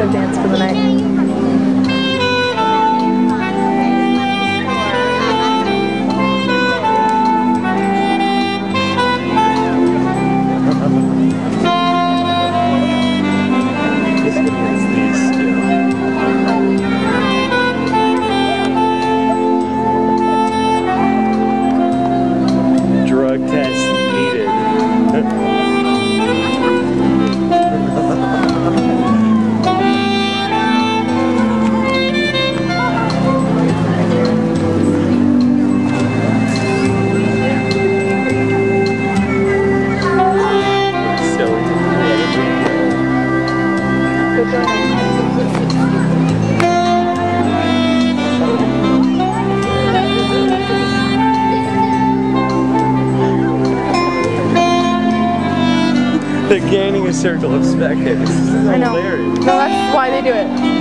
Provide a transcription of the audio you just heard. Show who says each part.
Speaker 1: go dance for the night.
Speaker 2: They're gaining a circle of spectators. This is
Speaker 1: I know.
Speaker 2: hilarious.
Speaker 1: No, that's why they do it.